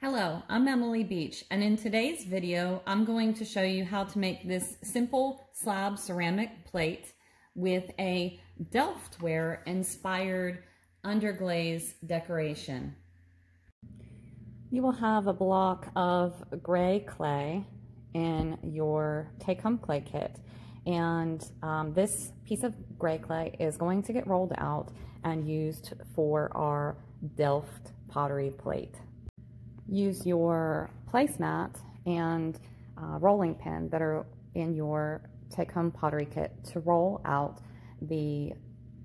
Hello, I'm Emily Beach, and in today's video, I'm going to show you how to make this simple slab ceramic plate with a Delftware inspired underglaze decoration. You will have a block of gray clay in your take-home clay kit, and um, this piece of gray clay is going to get rolled out and used for our Delft pottery plate use your placemat and uh, rolling pin that are in your take-home pottery kit to roll out the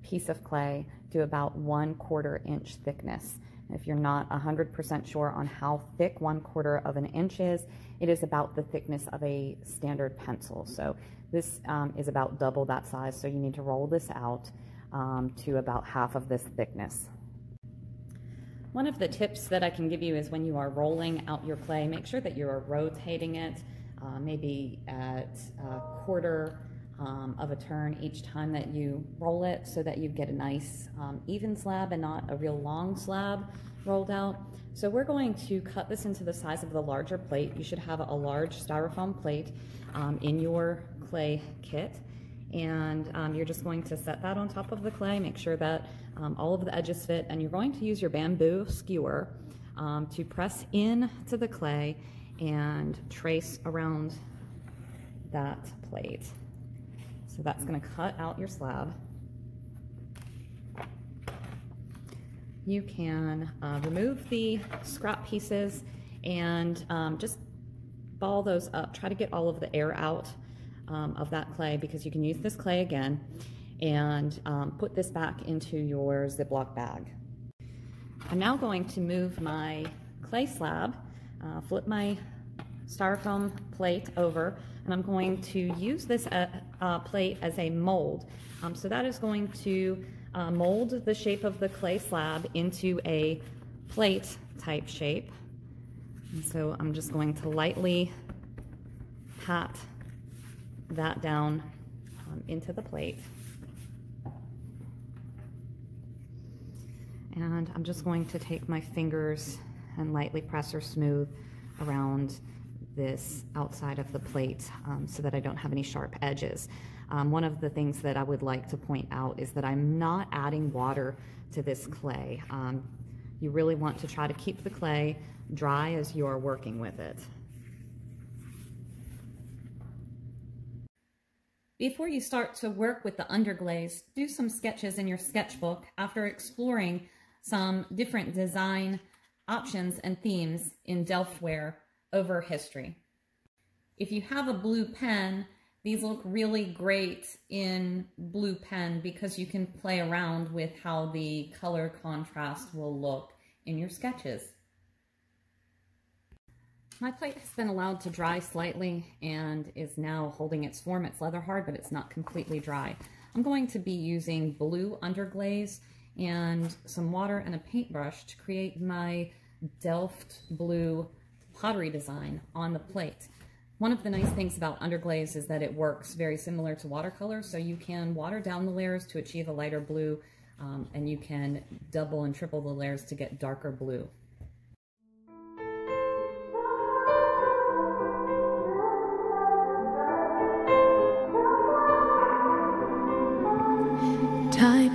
piece of clay to about one quarter inch thickness. If you're not 100% sure on how thick one quarter of an inch is, it is about the thickness of a standard pencil. So this um, is about double that size, so you need to roll this out um, to about half of this thickness. One of the tips that I can give you is when you are rolling out your clay, make sure that you are rotating it, uh, maybe at a quarter um, of a turn each time that you roll it so that you get a nice um, even slab and not a real long slab rolled out. So we're going to cut this into the size of the larger plate. You should have a large styrofoam plate um, in your clay kit and um, you're just going to set that on top of the clay, make sure that um, all of the edges fit, and you're going to use your bamboo skewer um, to press in to the clay and trace around that plate. So that's gonna cut out your slab. You can uh, remove the scrap pieces and um, just ball those up. Try to get all of the air out um, of that clay because you can use this clay again and um, put this back into your Ziploc bag. I'm now going to move my clay slab, uh, flip my styrofoam plate over, and I'm going to use this uh, uh, plate as a mold. Um, so that is going to uh, mold the shape of the clay slab into a plate type shape. And so I'm just going to lightly pat that down um, into the plate. And I'm just going to take my fingers and lightly press or smooth around this outside of the plate um, so that I don't have any sharp edges. Um, one of the things that I would like to point out is that I'm not adding water to this clay. Um, you really want to try to keep the clay dry as you are working with it. Before you start to work with the underglaze, do some sketches in your sketchbook after exploring some different design options and themes in Delftware over history. If you have a blue pen, these look really great in blue pen because you can play around with how the color contrast will look in your sketches. My plate has been allowed to dry slightly and is now holding its form. It's leather hard, but it's not completely dry. I'm going to be using blue underglaze and some water and a paintbrush to create my Delft blue pottery design on the plate. One of the nice things about underglaze is that it works very similar to watercolor, so you can water down the layers to achieve a lighter blue, um, and you can double and triple the layers to get darker blue.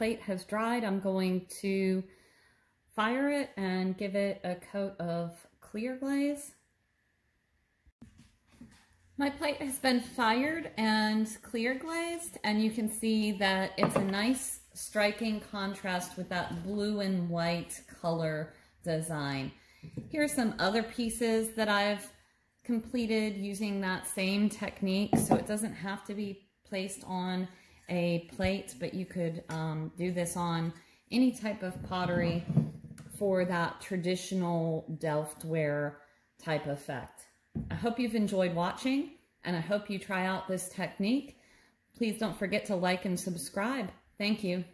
Plate has dried, I'm going to fire it and give it a coat of clear glaze. My plate has been fired and clear glazed and you can see that it's a nice striking contrast with that blue and white color design. Here are some other pieces that I've completed using that same technique so it doesn't have to be placed on a plate but you could um, do this on any type of pottery for that traditional Delftware type effect. I hope you've enjoyed watching and I hope you try out this technique. Please don't forget to like and subscribe. Thank you.